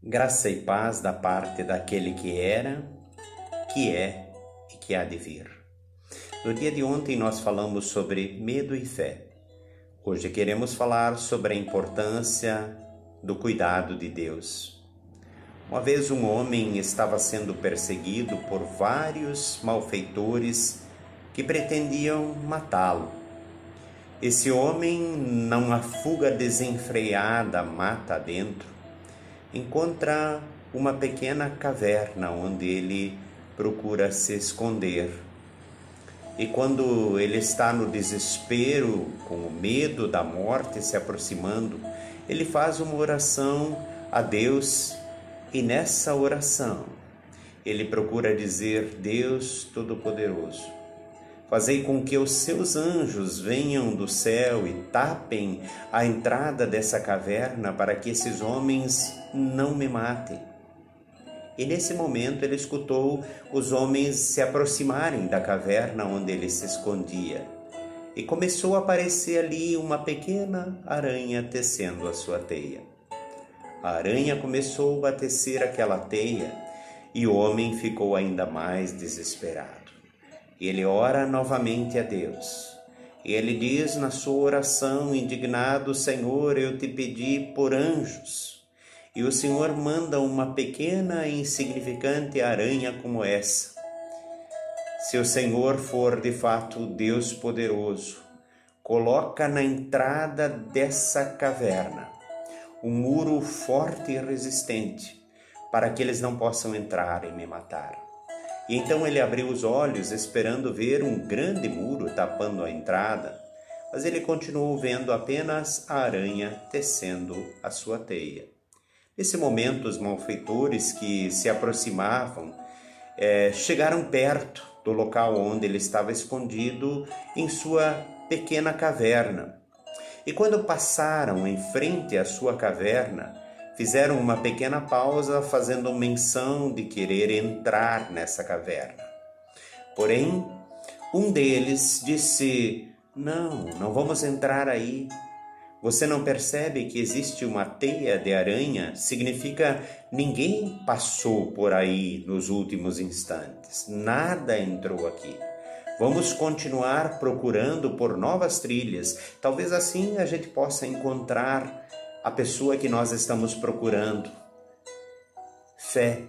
Graça e paz da parte daquele que era, que é e que há de vir. No dia de ontem nós falamos sobre medo e fé. Hoje queremos falar sobre a importância do cuidado de Deus. Uma vez um homem estava sendo perseguido por vários malfeitores que pretendiam matá-lo. Esse homem, numa fuga desenfreada mata dentro, encontra uma pequena caverna onde ele procura se esconder. E quando ele está no desespero, com o medo da morte se aproximando, ele faz uma oração a Deus e nessa oração ele procura dizer: Deus Todo-Poderoso, Fazei com que os seus anjos venham do céu e tapem a entrada dessa caverna para que esses homens não me matem. E nesse momento ele escutou os homens se aproximarem da caverna onde ele se escondia. E começou a aparecer ali uma pequena aranha tecendo a sua teia. A aranha começou a tecer aquela teia e o homem ficou ainda mais desesperado. Ele ora novamente a Deus. E ele diz na sua oração, indignado: Senhor, eu te pedi por anjos. E o Senhor manda uma pequena e insignificante aranha como essa. Se o Senhor for de fato Deus poderoso, coloca na entrada dessa caverna um muro forte e resistente, para que eles não possam entrar e me matar. E então ele abriu os olhos, esperando ver um grande muro tapando a entrada, mas ele continuou vendo apenas a aranha tecendo a sua teia. Nesse momento, os malfeitores que se aproximavam é, chegaram perto do local onde ele estava escondido em sua pequena caverna. E quando passaram em frente à sua caverna, fizeram uma pequena pausa, fazendo menção de querer entrar nessa caverna. Porém, um deles disse: Não, não vamos entrar aí. Você não percebe que existe uma teia de aranha? Significa ninguém passou por aí nos últimos instantes, nada entrou aqui. Vamos continuar procurando por novas trilhas. Talvez assim a gente possa encontrar a pessoa que nós estamos procurando. Fé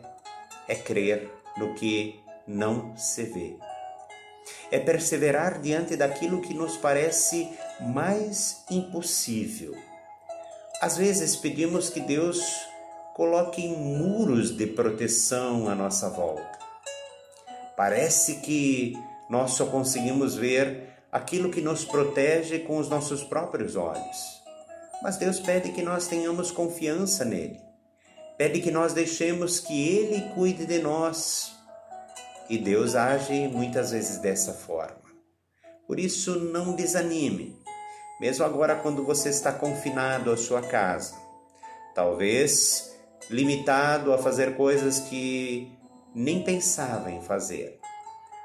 é crer no que não se vê. É perseverar diante daquilo que nos parece mais impossível. Às vezes pedimos que Deus coloque muros de proteção à nossa volta. Parece que nós só conseguimos ver aquilo que nos protege com os nossos próprios olhos. Mas Deus pede que nós tenhamos confiança nele. Pede que nós deixemos que ele cuide de nós. E Deus age muitas vezes dessa forma. Por isso, não desanime. Mesmo agora, quando você está confinado à sua casa, talvez limitado a fazer coisas que nem pensava em fazer.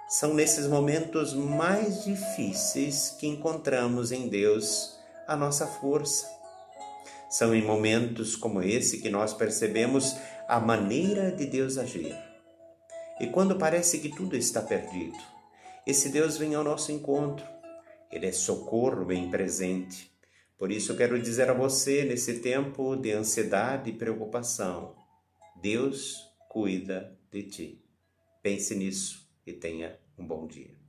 São nesses momentos mais difíceis que encontramos em Deus a nossa força são em momentos como esse que nós percebemos a maneira de Deus agir. E quando parece que tudo está perdido, esse Deus vem ao nosso encontro. Ele é socorro bem presente. Por isso quero dizer a você, nesse tempo de ansiedade e preocupação, Deus cuida de ti. Pense nisso e tenha um bom dia.